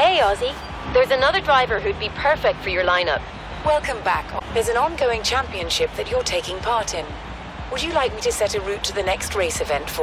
Hey, Ozzy. There's another driver who'd be perfect for your lineup. Welcome back. There's an ongoing championship that you're taking part in. Would you like me to set a route to the next race event for?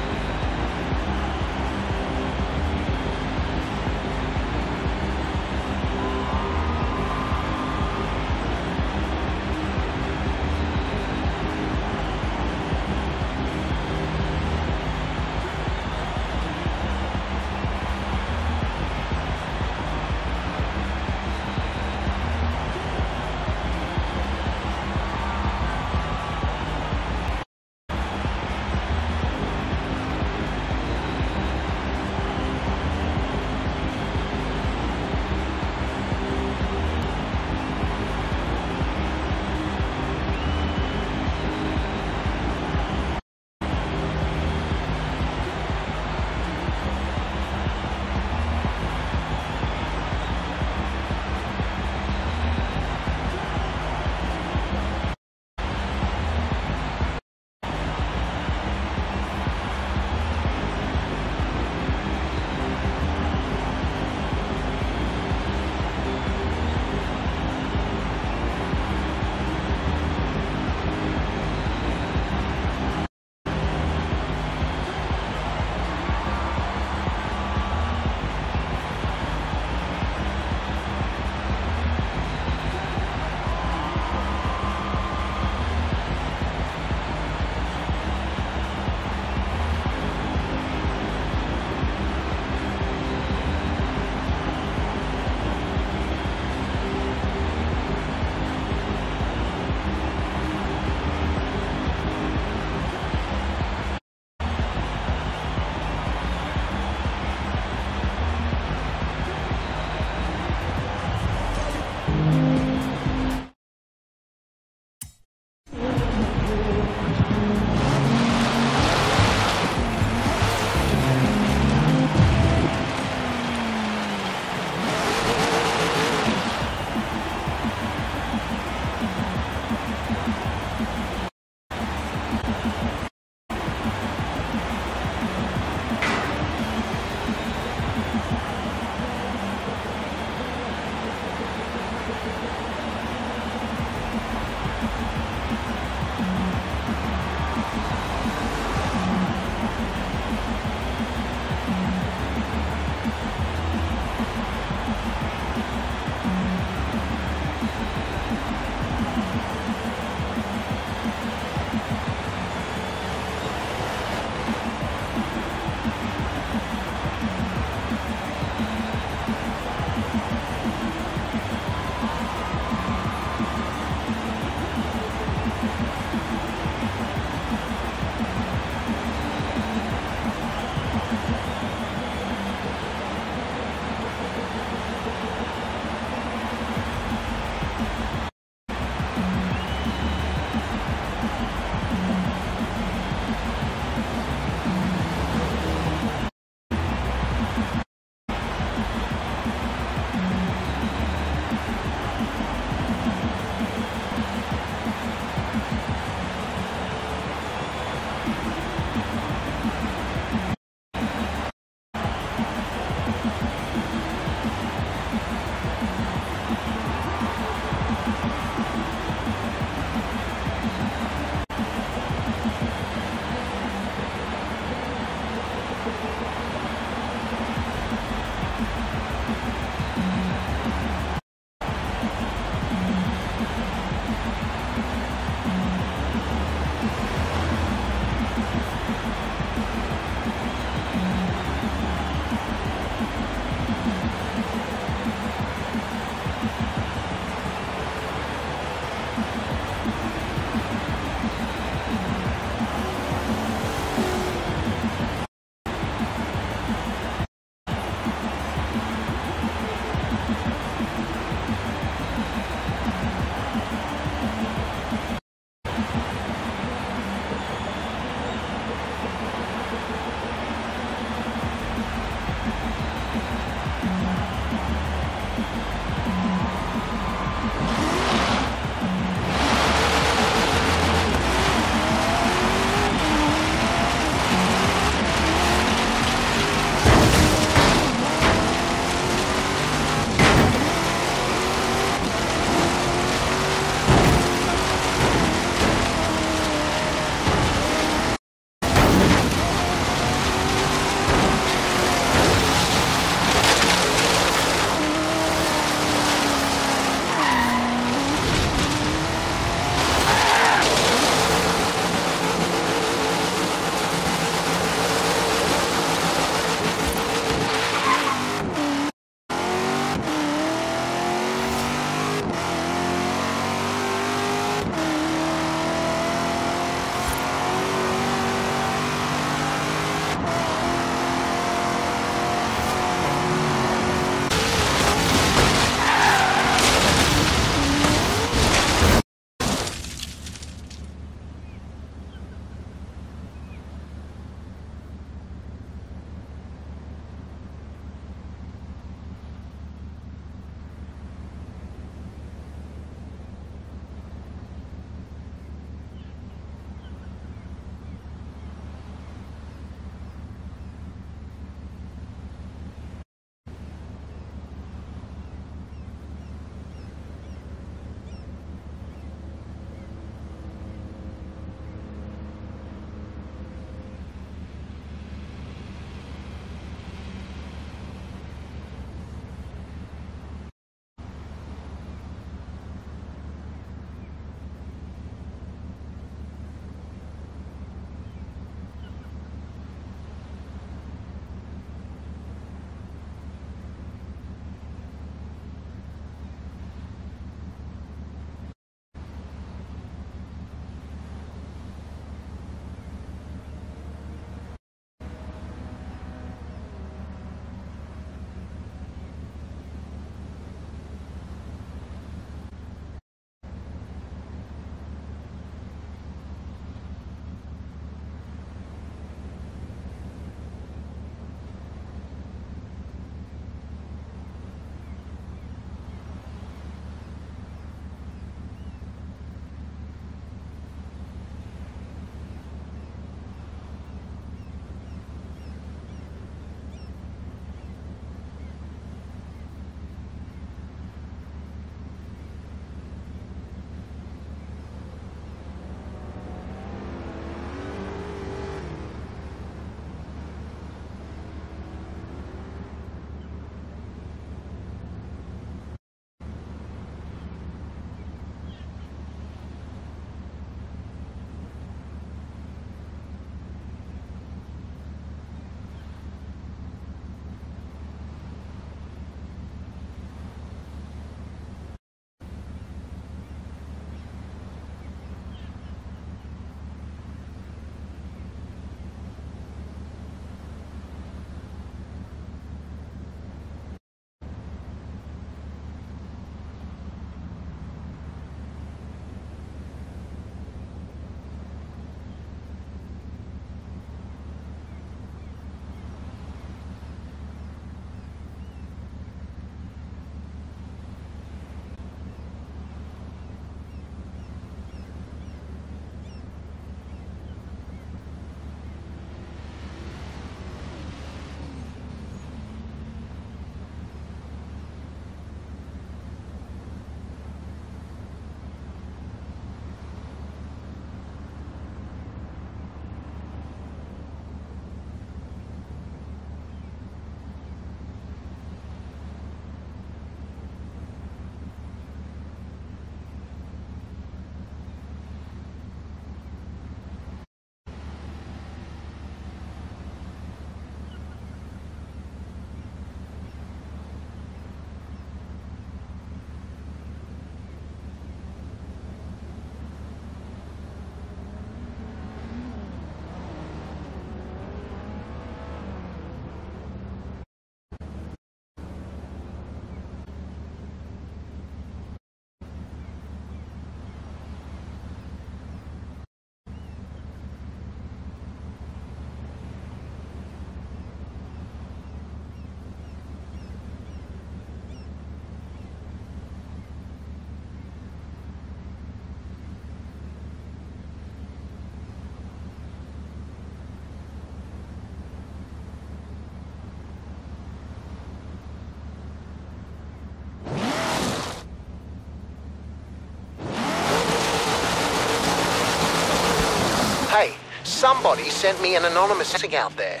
Somebody sent me an anonymous message out there.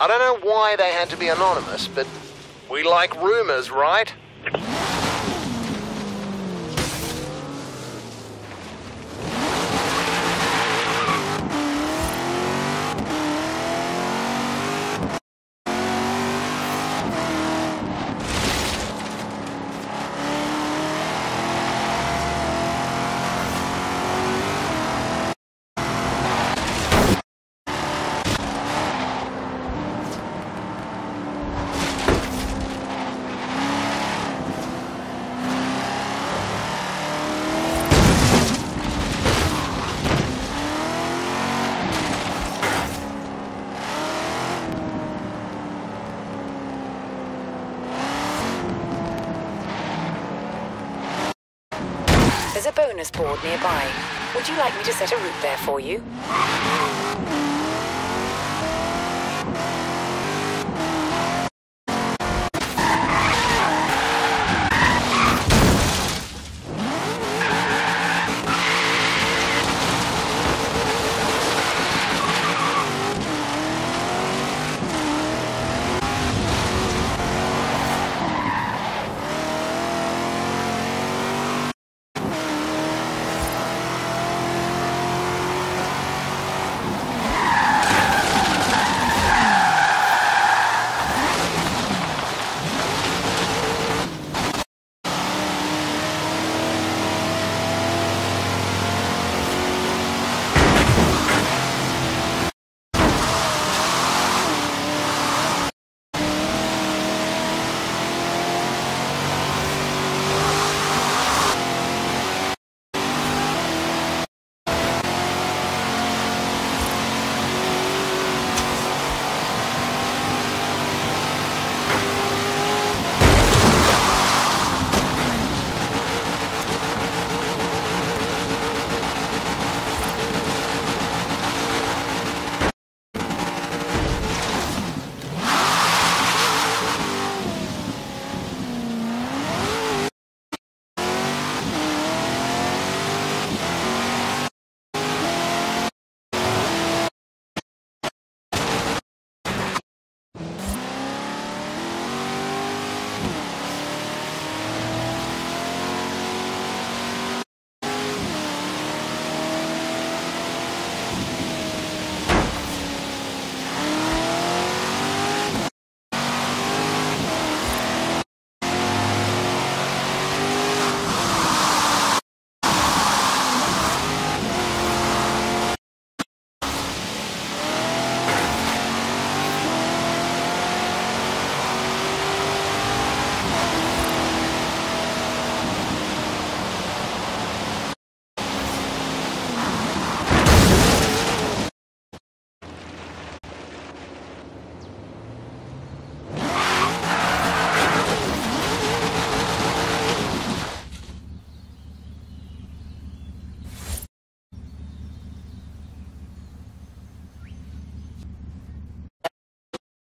I don't know why they had to be anonymous, but we like rumors, right? There's a bonus board nearby. Would you like me to set a route there for you?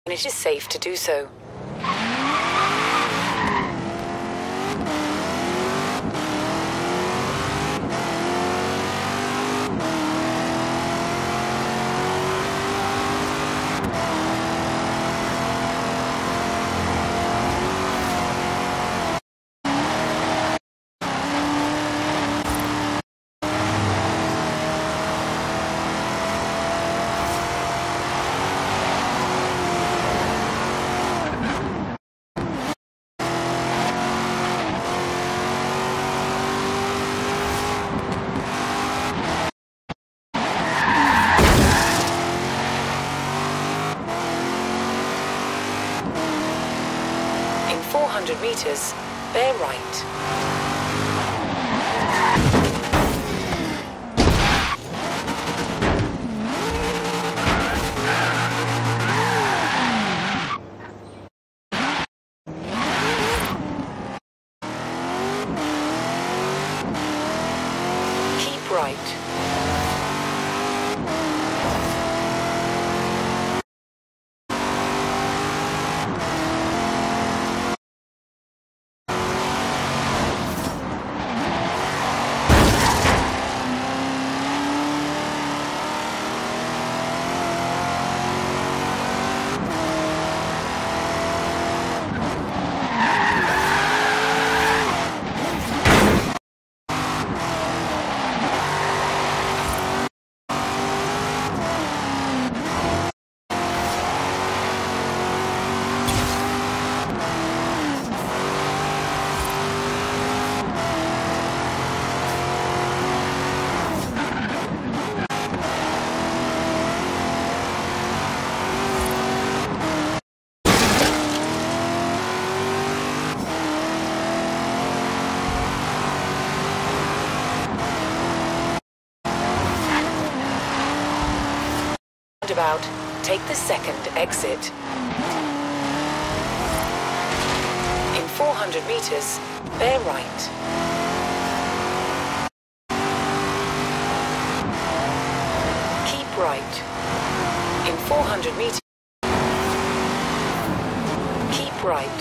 And it is safe to do so. In 400 meters, bear right. Keep right. Take the second exit. In 400 meters, bear right. Keep right. In 400 meters, keep right.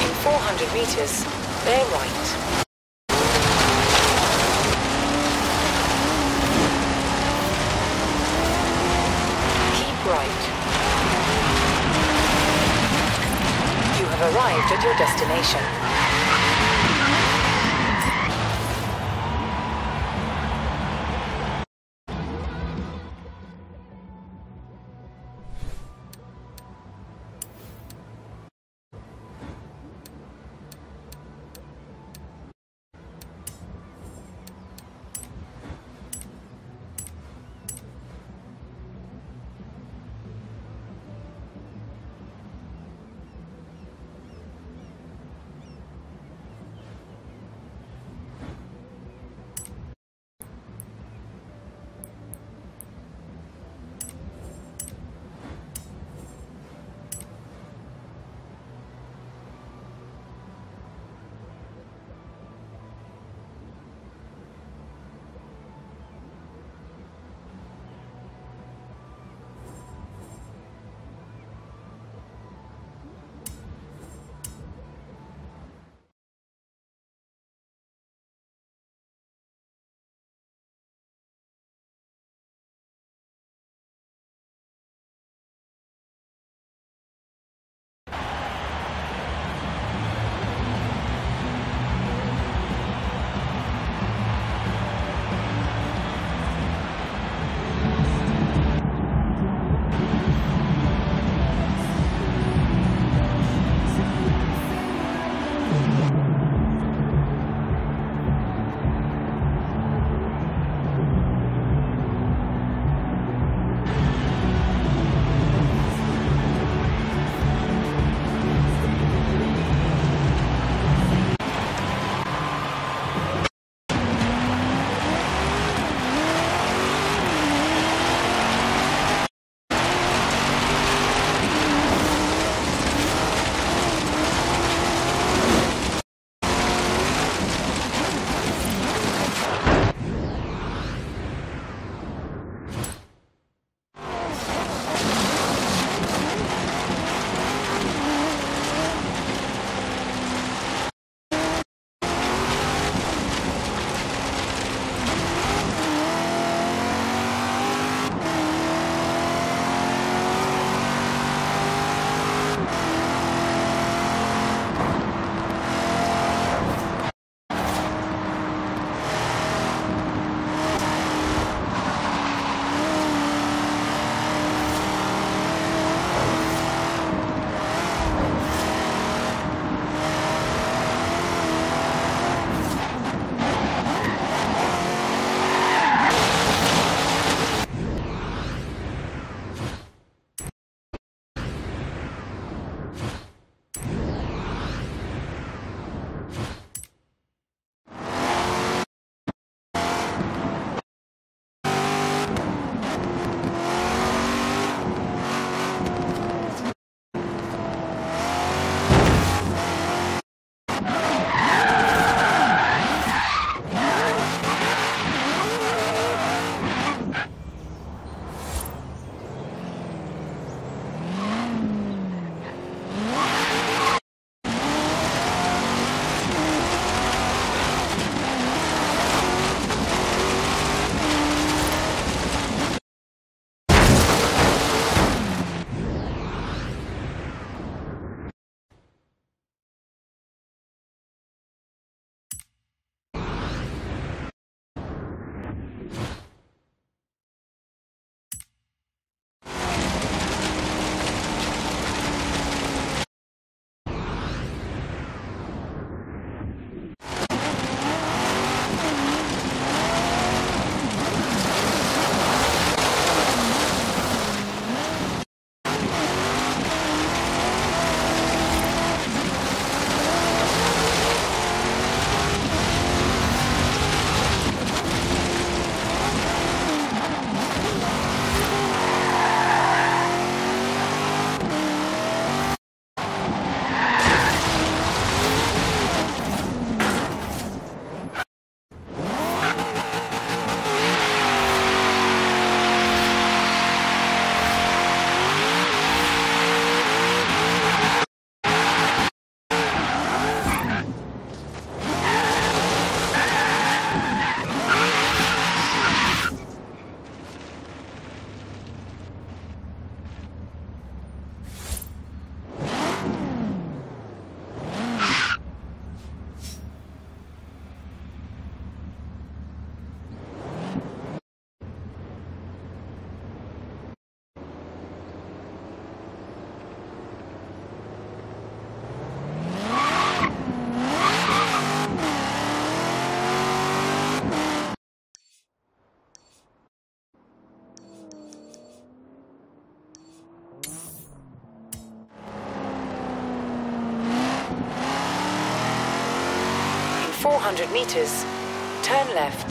In 400 meters, bear right. 400 meters, turn left.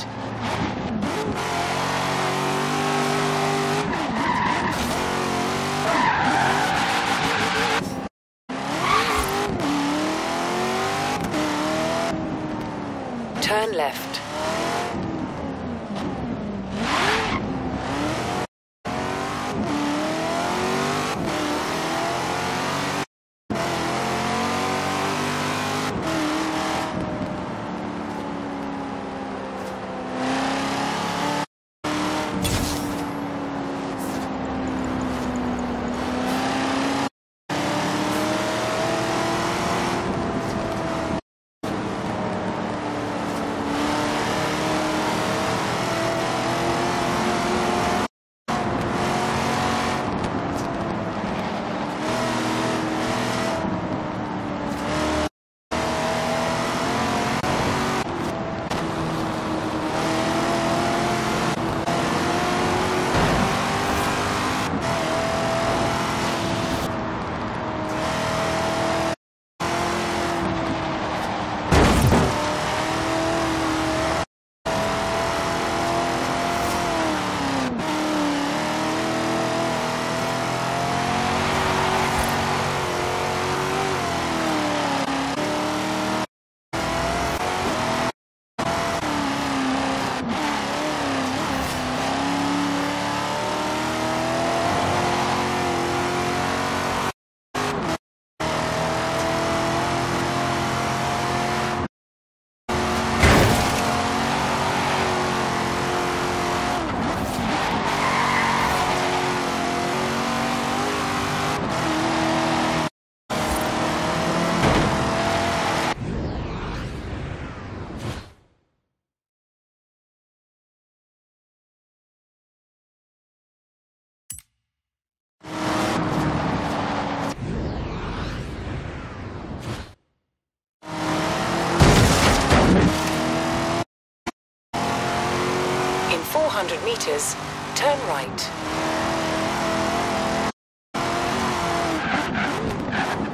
200 meters, turn right.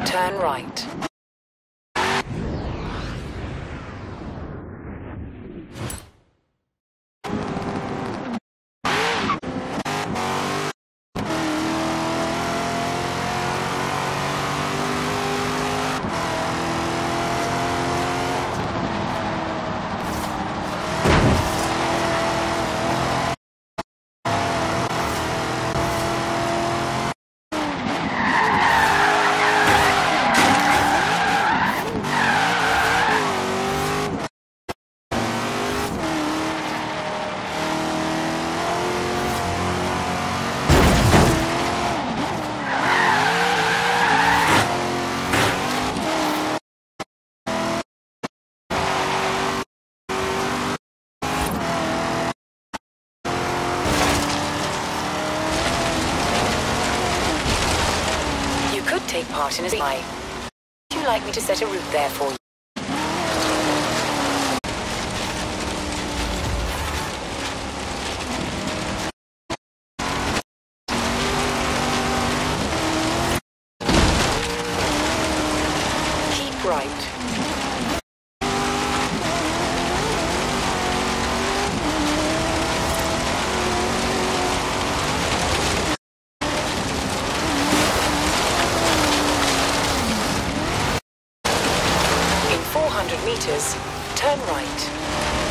Turn right. Part in spy. Would you like me to set a route there for you? Keep right. In 400 meters, turn right.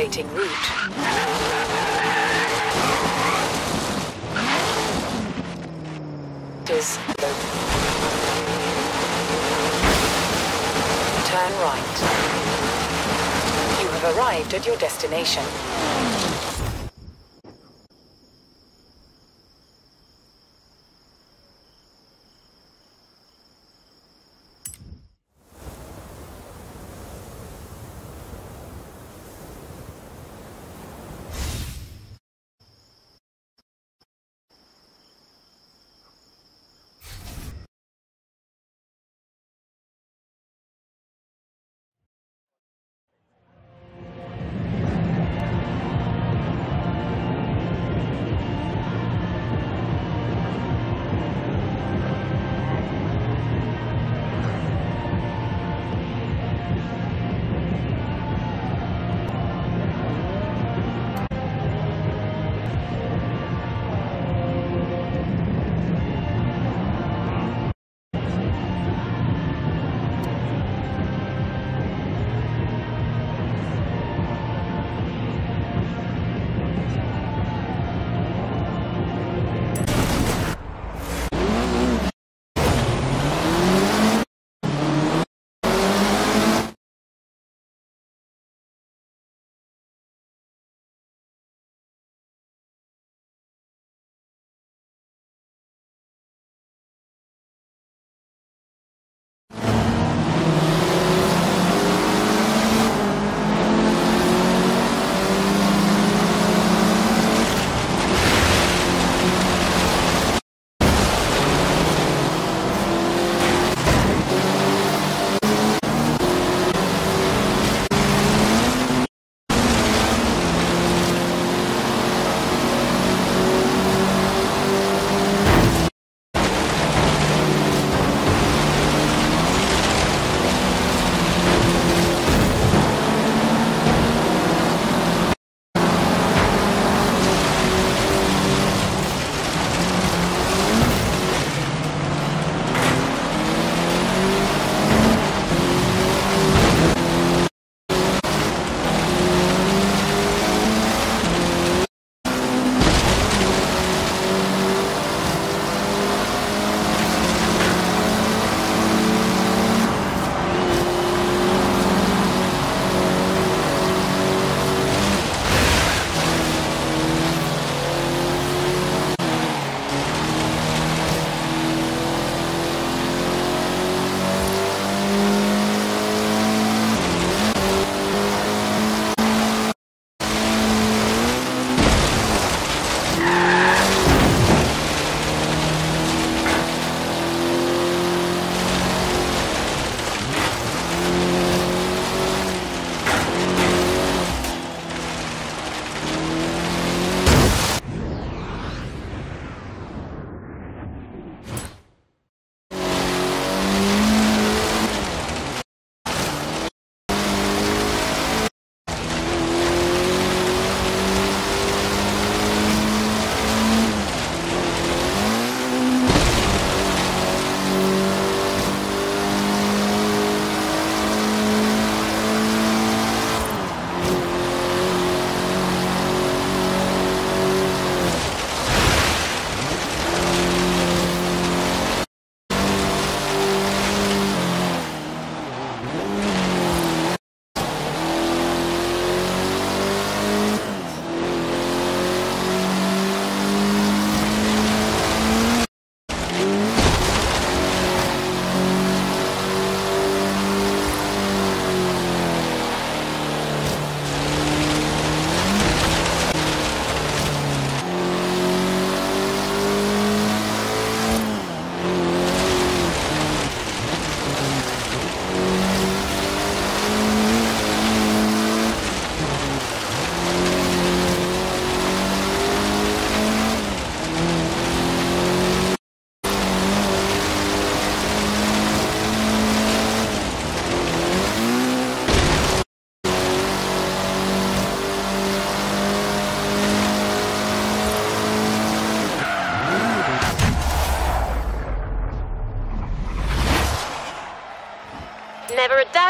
Calculating route. Is Turn right. You have arrived at your destination.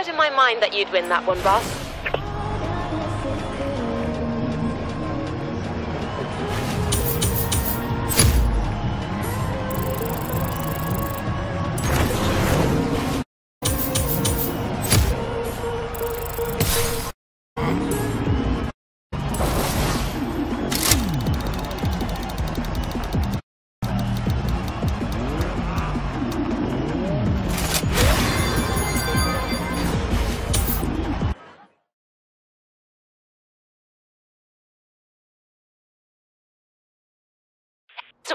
Doubt in my mind that you'd win that one, boss.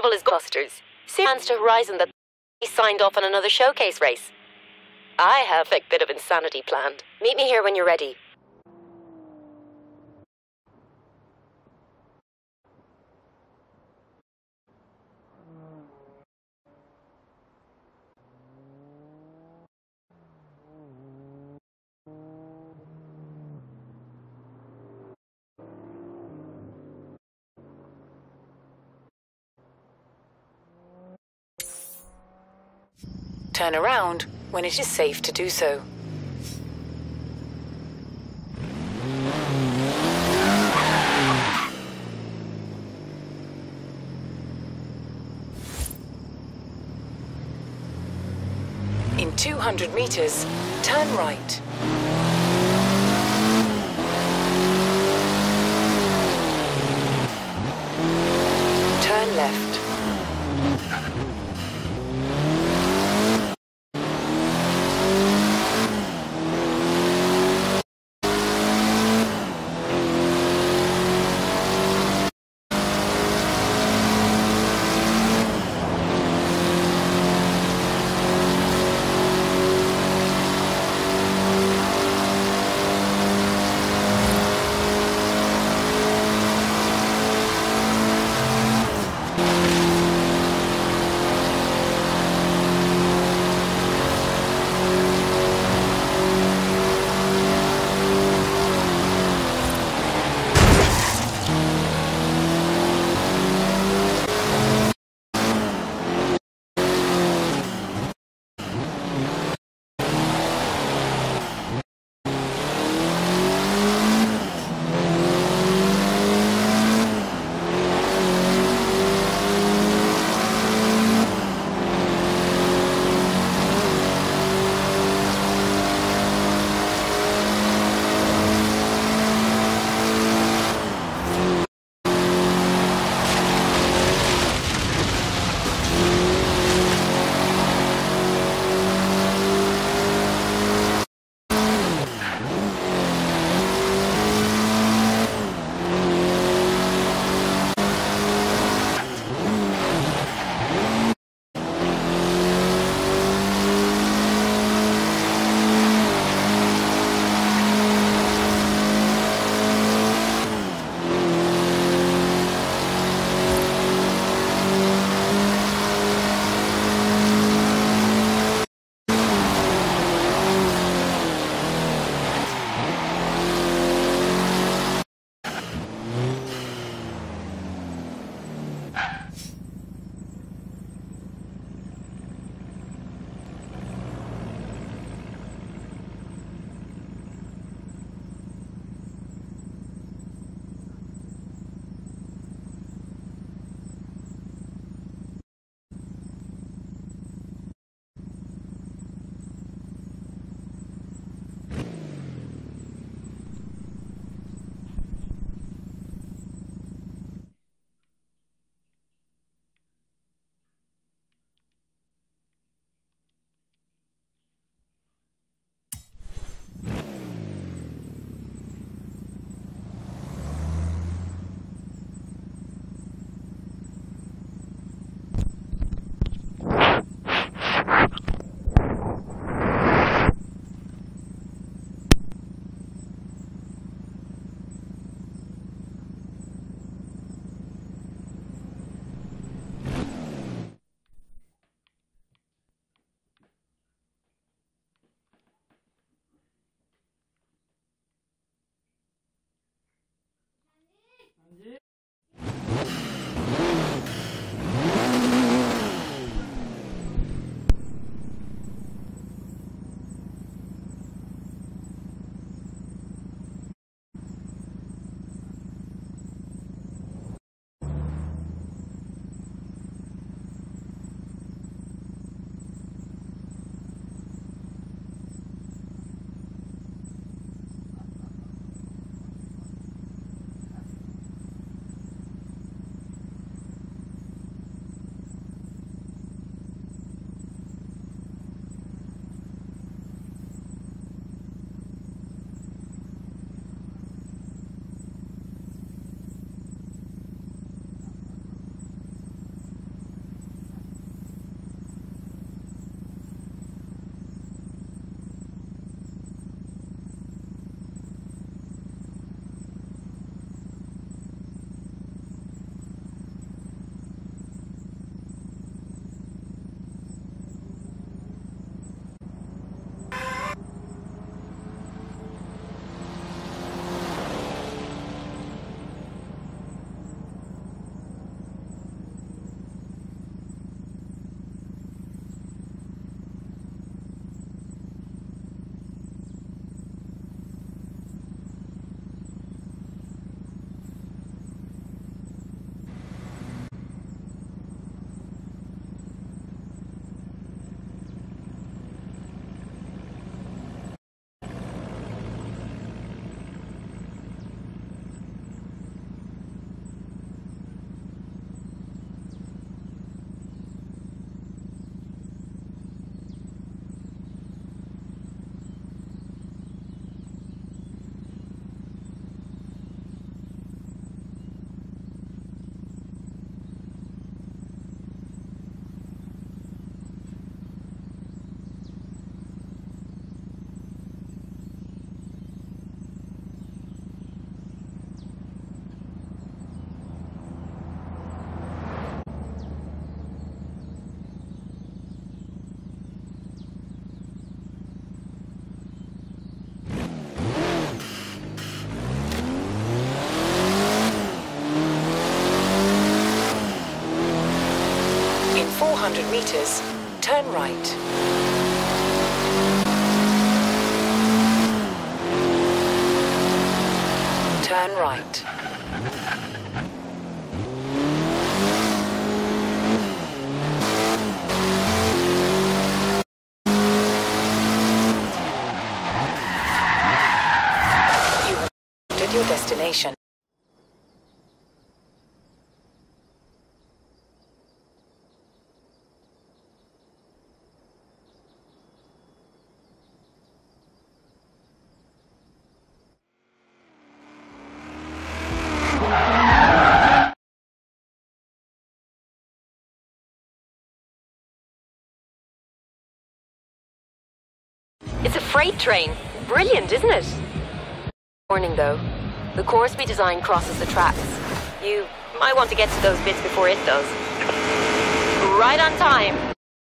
Festival is Busters. Plans to Horizon that he signed off on another showcase race. I have a bit of insanity planned. Meet me here when you're ready. Turn around when it is safe to do so. In 200 meters, turn right. Turn left. Meters. Turn right. Turn right. You have at your destination. It's a freight train. Brilliant, isn't it? Warning though, the course we designed crosses the tracks. You might want to get to those bits before it does. Right on time.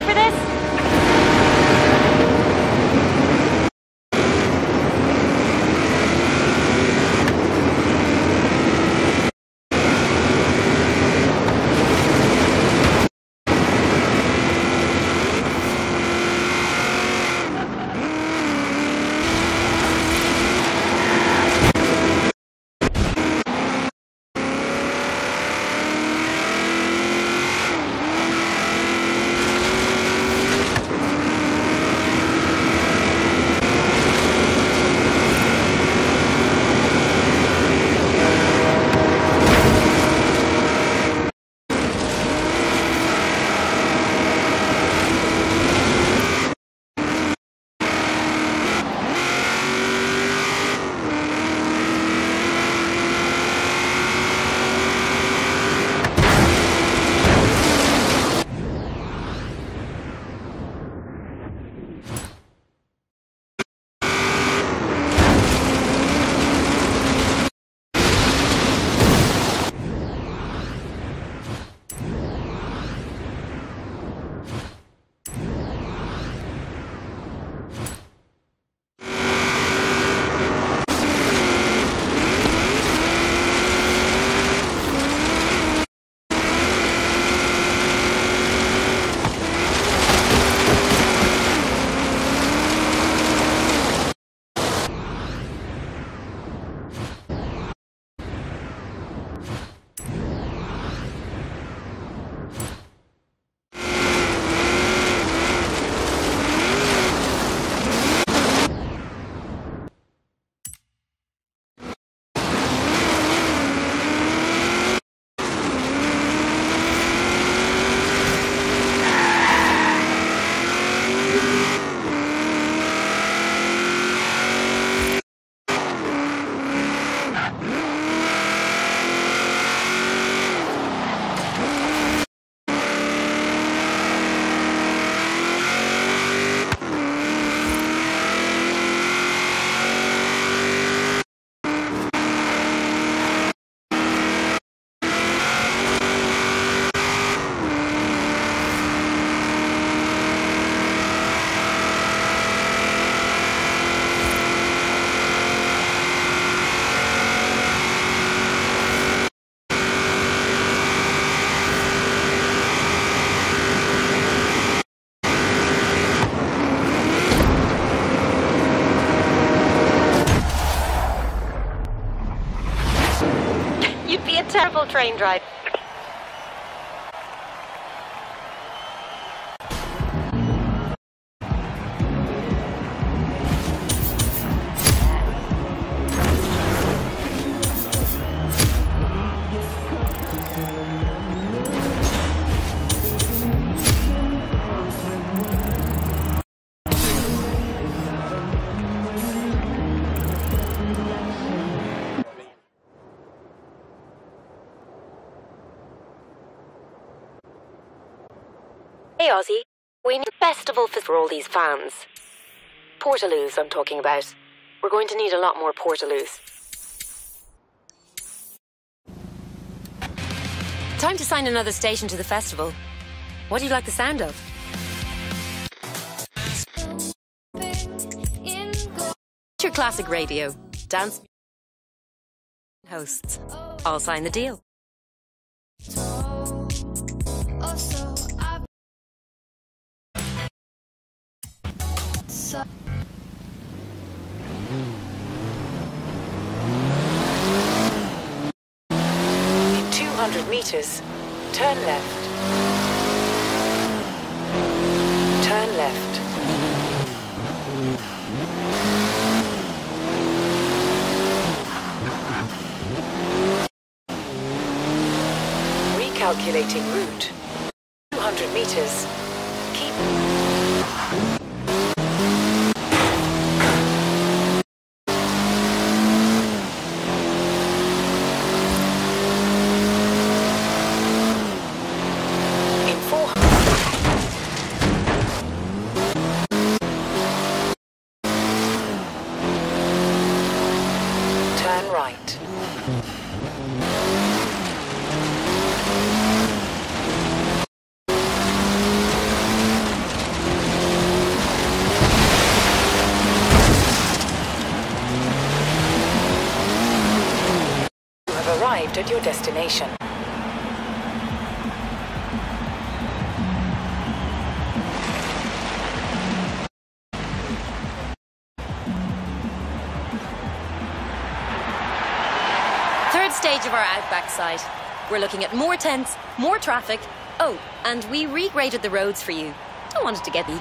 For this? Be a terrible train driver. We need a festival for all these fans. Portaloos, I'm talking about. We're going to need a lot more Portaloos. Time to sign another station to the festival. What do you like the sound of? Your classic radio. Dance hosts. I'll sign the deal. So. In 200 meters, turn left. Turn left. Recalculating route. 200 meters. Keep... In 400... Turn right. You have arrived at your destination. Site. We're looking at more tents, more traffic. Oh, and we regraded the roads for you. Don't want it to get me.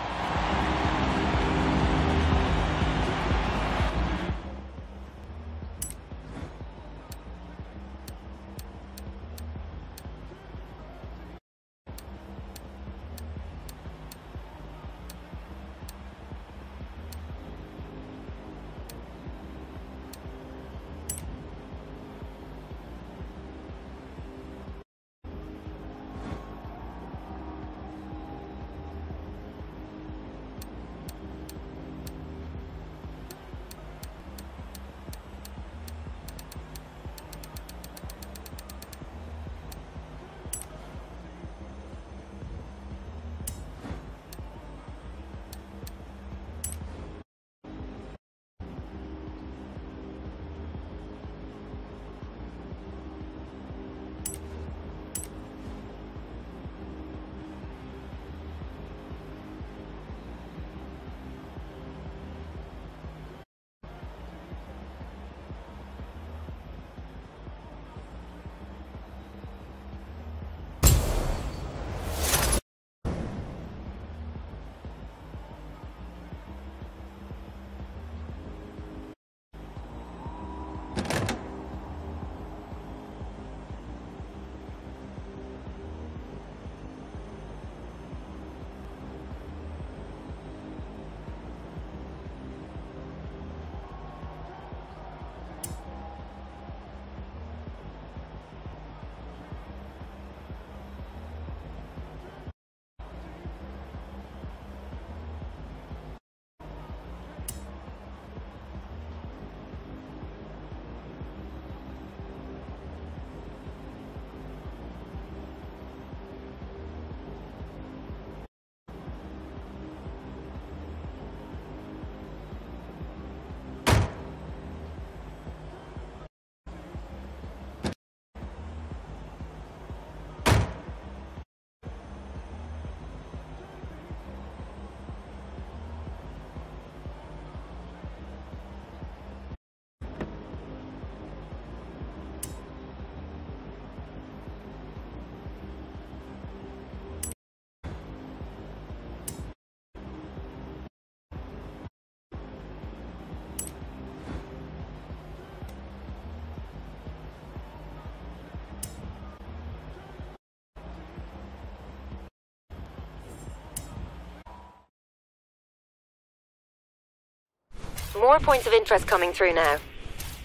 More points of interest coming through now.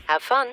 Have fun.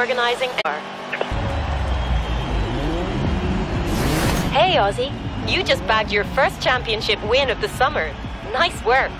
Organizing. Hey, Ozzy. You just bagged your first championship win of the summer. Nice work.